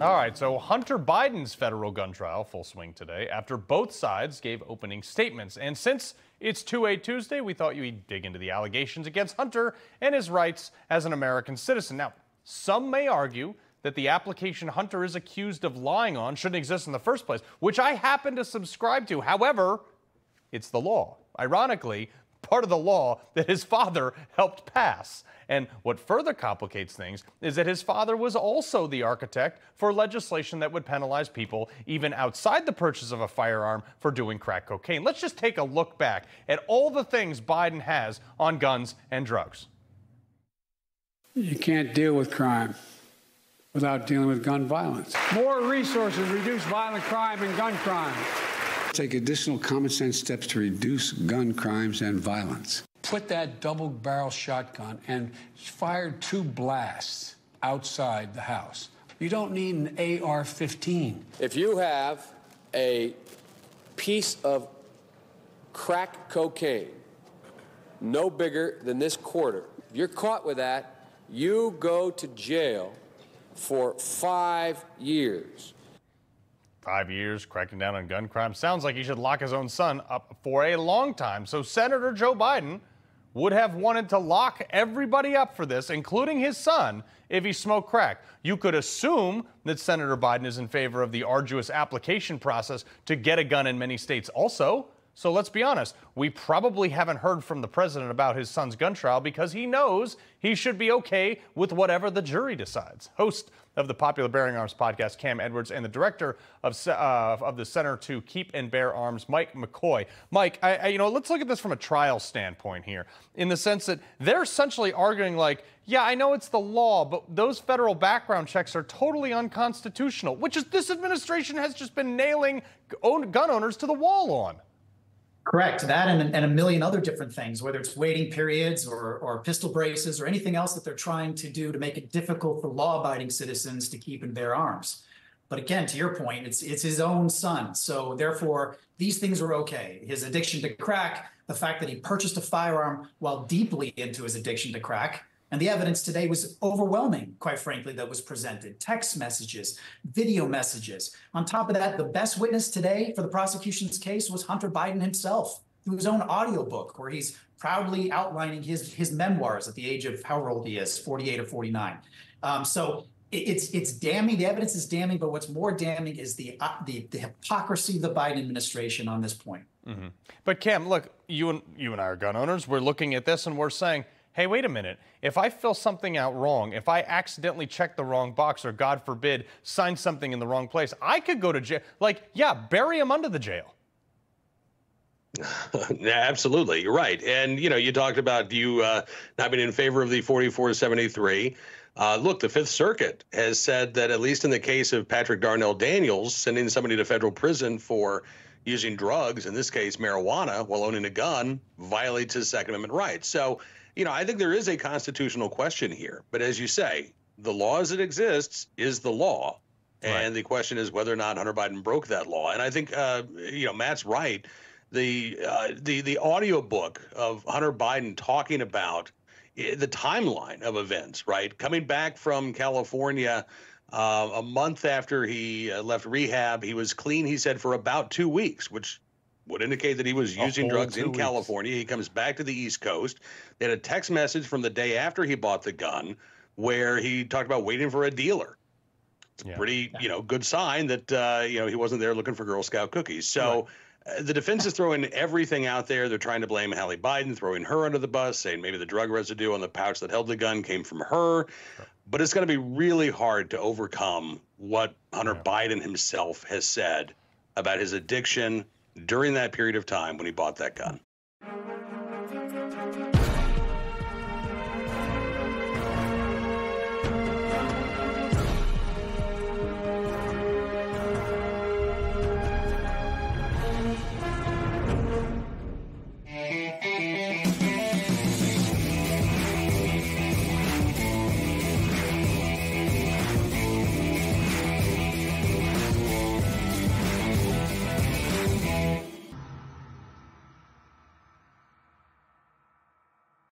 All right, so Hunter Biden's federal gun trial full swing today after both sides gave opening statements. And since it's 2A Tuesday, we thought you'd dig into the allegations against Hunter and his rights as an American citizen. Now, some may argue that the application Hunter is accused of lying on shouldn't exist in the first place, which I happen to subscribe to. However, it's the law. Ironically, part of the law that his father helped pass. And what further complicates things is that his father was also the architect for legislation that would penalize people even outside the purchase of a firearm for doing crack cocaine. Let's just take a look back at all the things Biden has on guns and drugs. You can't deal with crime without dealing with gun violence. More resources reduce violent crime and gun crime. Take additional common sense steps to reduce gun crimes and violence. Put that double barrel shotgun and fire two blasts outside the house. You don't need an AR 15. If you have a piece of crack cocaine no bigger than this quarter, if you're caught with that, you go to jail for five years. Five years cracking down on gun crime. Sounds like he should lock his own son up for a long time. So, Senator Joe Biden would have wanted to lock everybody up for this, including his son, if he smoked crack. You could assume that Senator Biden is in favor of the arduous application process to get a gun in many states also. So let's be honest, we probably haven't heard from the president about his son's gun trial because he knows he should be okay with whatever the jury decides. Host of the popular Bearing Arms podcast, Cam Edwards, and the director of, uh, of the Center to Keep and Bear Arms, Mike McCoy. Mike, I, I, you know, let's look at this from a trial standpoint here, in the sense that they're essentially arguing like, yeah, I know it's the law, but those federal background checks are totally unconstitutional, which is this administration has just been nailing gun owners to the wall on. Correct. That and, and a million other different things, whether it's waiting periods or, or pistol braces or anything else that they're trying to do to make it difficult for law abiding citizens to keep and bear arms. But again, to your point, it's it's his own son. So therefore, these things are okay. His addiction to crack, the fact that he purchased a firearm while deeply into his addiction to crack, and the evidence today was overwhelming, quite frankly, that was presented text messages, video messages. On top of that, the best witness today for the prosecution's case was Hunter Biden himself through his own audiobook, where he's proudly outlining his, his memoirs at the age of however old he is, 48 or 49. Um, so it's it's damning. The evidence is damning, but what's more damning is the uh, the, the hypocrisy of the Biden administration on this point. Mm-hmm. But Cam, look, you and you and I are gun owners. We're looking at this and we're saying hey, wait a minute. If I fill something out wrong, if I accidentally check the wrong box or, God forbid, sign something in the wrong place, I could go to jail. Like, yeah, bury him under the jail. absolutely. You're right. And, you know, you talked about you uh, not being in favor of the 4473. Uh, look, the Fifth Circuit has said that, at least in the case of Patrick Darnell Daniels, sending somebody to federal prison for using drugs, in this case marijuana, while owning a gun, violates his Second Amendment rights. So, you know, I think there is a constitutional question here. But as you say, the law as it exists is the law. Right. And the question is whether or not Hunter Biden broke that law. And I think, uh, you know, Matt's right. The uh, the the audio book of Hunter Biden talking about eh, the timeline of events, right? Coming back from California uh, a month after he uh, left rehab, he was clean. He said for about two weeks, which would indicate that he was using drugs in weeks. California. He comes back to the East Coast. They had a text message from the day after he bought the gun where he talked about waiting for a dealer. It's a yeah. pretty, you know, good sign that uh, you know he wasn't there looking for Girl Scout cookies. So. Right. Uh, the defense is throwing everything out there. They're trying to blame Hallie Biden, throwing her under the bus, saying maybe the drug residue on the pouch that held the gun came from her. But it's going to be really hard to overcome what Hunter yeah. Biden himself has said about his addiction, during that period of time when he bought that gun.